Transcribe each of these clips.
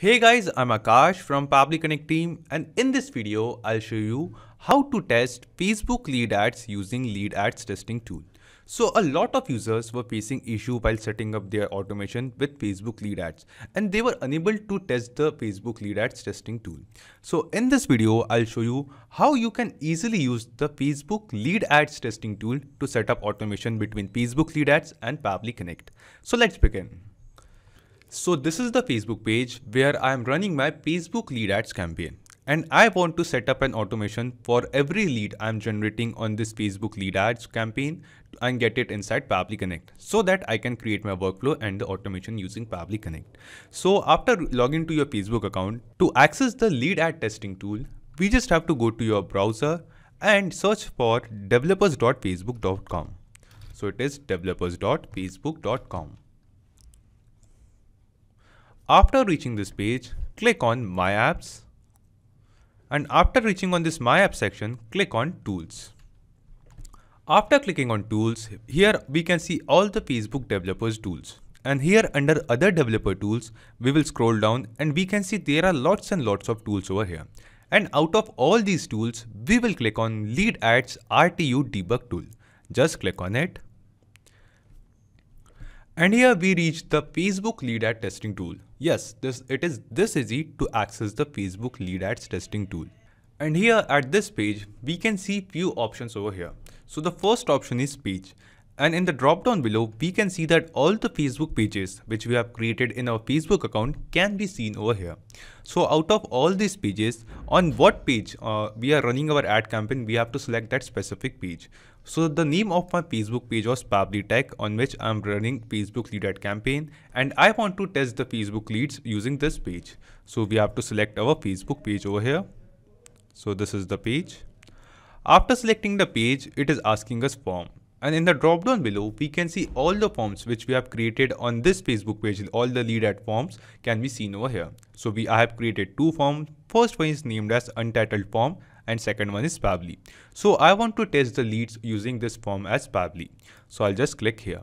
Hey guys, I'm Akash from Pabbly Connect team and in this video, I'll show you how to test Facebook lead ads using lead ads testing tool. So a lot of users were facing issue while setting up their automation with Facebook lead ads and they were unable to test the Facebook lead ads testing tool. So in this video, I'll show you how you can easily use the Facebook lead ads testing tool to set up automation between Facebook lead ads and Pabbly Connect. So let's begin. So this is the Facebook page where I am running my Facebook lead ads campaign. And I want to set up an automation for every lead I'm generating on this Facebook lead ads campaign and get it inside Pabbly Connect so that I can create my workflow and the automation using Pabbly Connect. So after logging to your Facebook account, to access the lead ad testing tool, we just have to go to your browser and search for developers.facebook.com. So it is developers.facebook.com. After reaching this page, click on My Apps. And after reaching on this My App section, click on Tools. After clicking on Tools, here we can see all the Facebook developers tools. And here under other developer tools, we will scroll down and we can see there are lots and lots of tools over here. And out of all these tools, we will click on Lead Ads RTU Debug tool. Just click on it. And here we reach the Facebook lead ad testing tool. Yes, this it is this easy to access the Facebook lead ads testing tool. And here at this page, we can see few options over here. So the first option is page. And in the drop down below, we can see that all the Facebook pages which we have created in our Facebook account can be seen over here. So out of all these pages, on what page uh, we are running our ad campaign, we have to select that specific page. So the name of my Facebook page was Pabbly Tech on which I'm running Facebook lead ad campaign and I want to test the Facebook leads using this page. So we have to select our Facebook page over here. So this is the page. After selecting the page, it is asking us form. And in the drop down below, we can see all the forms which we have created on this Facebook page. All the lead ad forms can be seen over here. So we I have created two forms. First one is named as untitled form and second one is Pabbly. So I want to test the leads using this form as Pabbly. So I'll just click here.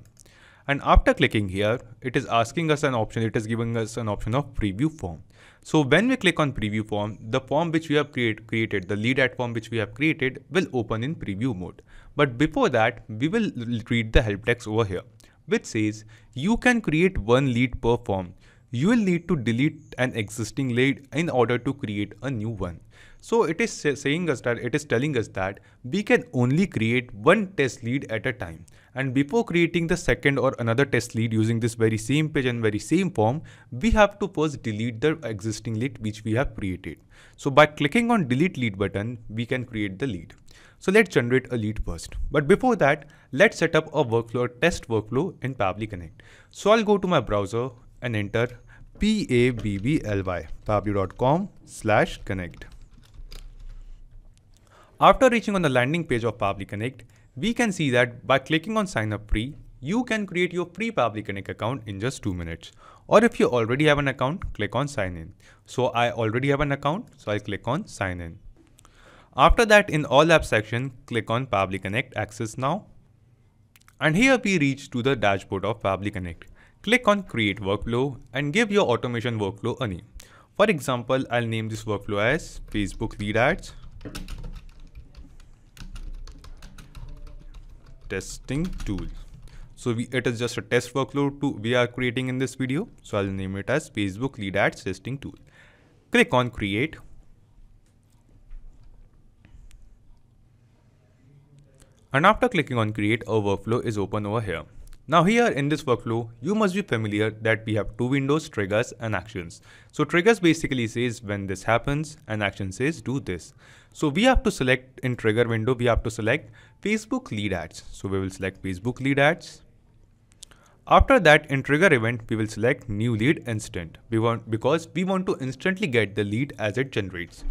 And after clicking here, it is asking us an option. It is giving us an option of preview form. So when we click on preview form, the form which we have create, created, the lead ad form which we have created will open in preview mode. But before that, we will read the help text over here, which says you can create one lead per form. You will need to delete an existing lead in order to create a new one. So it is saying us that it is telling us that we can only create one test lead at a time. And before creating the second or another test lead using this very same page and very same form, we have to first delete the existing lead which we have created. So by clicking on delete lead button, we can create the lead. So let's generate a lead first. But before that, let's set up a workflow, test workflow in Pabbly Connect. So I'll go to my browser and enter P-A-B-B-L-Y, pabbly.com slash connect. After reaching on the landing page of Pabbly Connect, we can see that by clicking on sign up free, you can create your free Pabbly Connect account in just 2 minutes. Or if you already have an account, click on sign in. So I already have an account, so I'll click on sign in. After that in all apps section, click on Pabbly Connect access now. And here we reach to the dashboard of Pabbly Connect. Click on create workflow and give your automation workflow a name. For example, I'll name this workflow as Facebook lead ads testing tool. So we, it is just a test workflow to we are creating in this video. So I'll name it as Facebook lead ads testing tool. Click on create. And after clicking on create, a workflow is open over here. Now here in this workflow, you must be familiar that we have two windows, triggers and actions. So triggers basically says when this happens and action says do this. So we have to select in trigger window, we have to select Facebook lead ads. So we will select Facebook lead ads. After that in trigger event, we will select new lead instant we want, because we want to instantly get the lead as it generates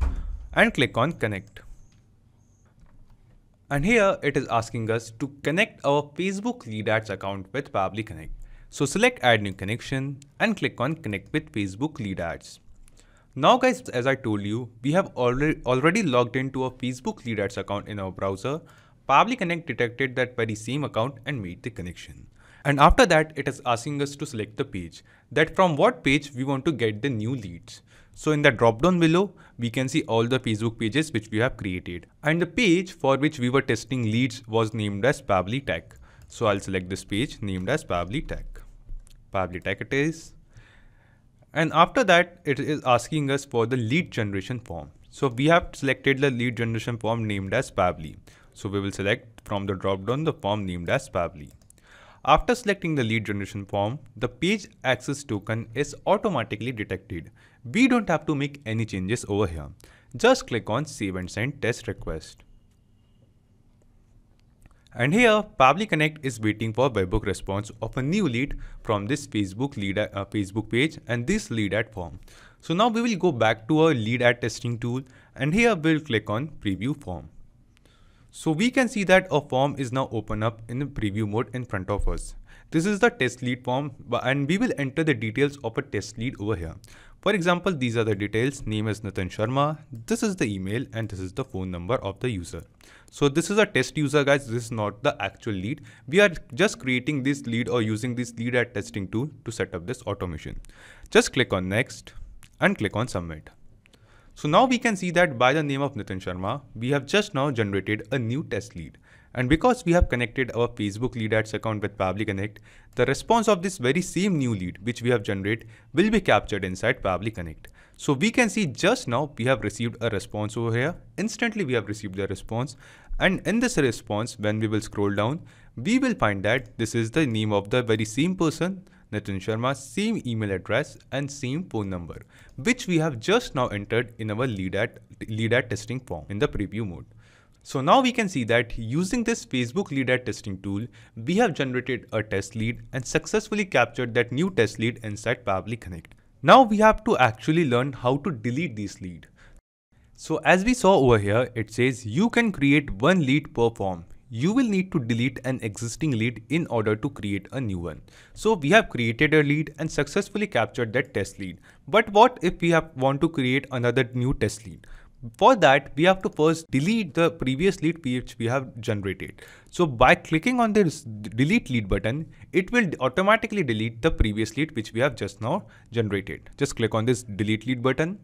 and click on connect. And here it is asking us to connect our Facebook lead ads account with Pabbly Connect. So select add new connection and click on connect with Facebook lead ads. Now guys, as I told you, we have already, already logged into a Facebook lead ads account in our browser. Pabbly Connect detected that very same account and made the connection. And after that, it is asking us to select the page that from what page we want to get the new leads. So in the drop down below, we can see all the Facebook pages which we have created. And the page for which we were testing leads was named as Pabbly Tech. So I'll select this page named as Pabbly Tech. Pabbly Tech it is. And after that, it is asking us for the lead generation form. So we have selected the lead generation form named as Pabbly. So we will select from the drop down the form named as Pabbly. After selecting the lead generation form, the page access token is automatically detected. We don't have to make any changes over here. Just click on save and send test request. And here, Pabbly Connect is waiting for webhook response of a new lead from this Facebook lead uh, Facebook page and this lead ad form. So now we will go back to our lead ad testing tool and here we'll click on preview form. So we can see that a form is now open up in the preview mode in front of us. This is the test lead form and we will enter the details of a test lead over here. For example, these are the details. Name is Nitin Sharma. This is the email and this is the phone number of the user. So this is a test user guys. This is not the actual lead. We are just creating this lead or using this lead at testing tool to set up this automation. Just click on next and click on submit. So now we can see that by the name of Nitin Sharma, we have just now generated a new test lead. And because we have connected our Facebook lead ads account with Pabbly Connect, the response of this very same new lead which we have generated will be captured inside Pabbly Connect. So we can see just now we have received a response over here. Instantly we have received the response. And in this response, when we will scroll down, we will find that this is the name of the very same person Nitin Sharma, same email address and same phone number, which we have just now entered in our lead at, lead ad testing form in the preview mode. So now we can see that using this Facebook lead ad testing tool, we have generated a test lead and successfully captured that new test lead inside Pabbly Connect. Now we have to actually learn how to delete this lead. So as we saw over here, it says you can create one lead per form you will need to delete an existing lead in order to create a new one. So we have created a lead and successfully captured that test lead. But what if we have want to create another new test lead? For that, we have to first delete the previous lead which we have generated. So by clicking on this delete lead button, it will automatically delete the previous lead which we have just now generated. Just click on this delete lead button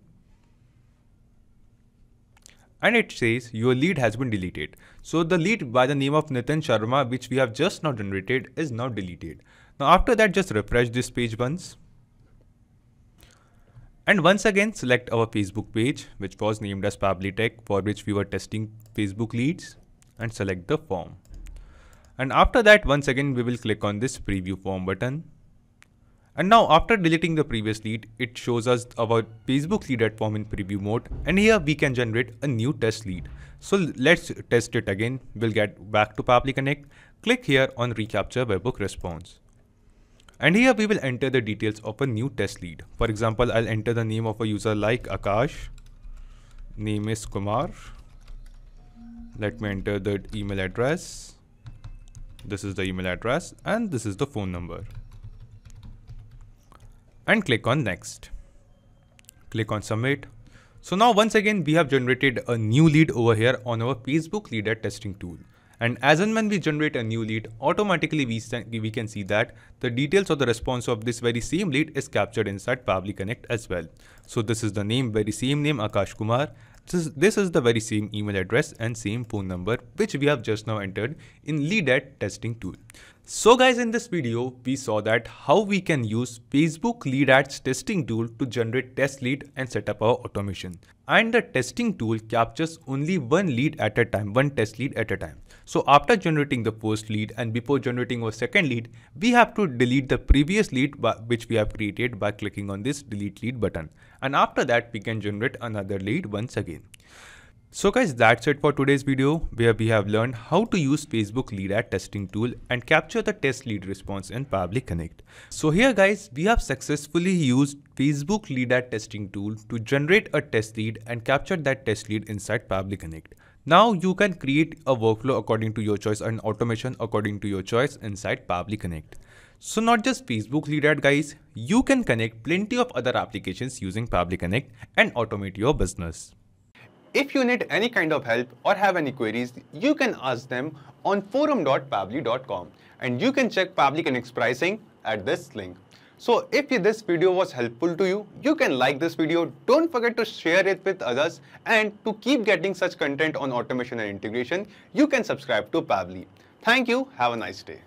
and it says your lead has been deleted. So the lead by the name of Nitin Sharma which we have just now generated is now deleted. Now after that just refresh this page once. And once again select our Facebook page which was named as Pabbly Tech for which we were testing Facebook leads and select the form. And after that once again we will click on this preview form button and now after deleting the previous lead, it shows us our Facebook lead ad form in preview mode. And here we can generate a new test lead. So let's test it again. We'll get back to Pabbly Connect. Click here on recapture webhook response. And here we will enter the details of a new test lead. For example, I'll enter the name of a user like Akash. Name is Kumar. Let me enter the email address. This is the email address and this is the phone number and click on next. Click on submit. So now once again, we have generated a new lead over here on our Facebook lead ad testing tool. And as and when we generate a new lead, automatically we, we can see that the details of the response of this very same lead is captured inside Pabbly Connect as well. So this is the name, very same name, Akash Kumar. This is, this is the very same email address and same phone number which we have just now entered in lead ad testing tool. So guys in this video we saw that how we can use Facebook lead ads testing tool to generate test lead and set up our automation. And the testing tool captures only one lead at a time, one test lead at a time. So after generating the first lead and before generating our second lead, we have to delete the previous lead which we have created by clicking on this delete lead button. And after that we can generate another lead once again. So guys, that's it for today's video where we have learned how to use Facebook lead ad testing tool and capture the test lead response in Pabbly Connect. So here guys, we have successfully used Facebook lead ad testing tool to generate a test lead and capture that test lead inside Pabbly Connect. Now you can create a workflow according to your choice and automation according to your choice inside Pabbly Connect. So not just Facebook lead ad guys, you can connect plenty of other applications using Pabbly Connect and automate your business. If you need any kind of help or have any queries, you can ask them on forum.pabbly.com and you can check Pabbly Connect's pricing at this link. So if this video was helpful to you, you can like this video. Don't forget to share it with others and to keep getting such content on automation and integration, you can subscribe to Pabbly. Thank you. Have a nice day.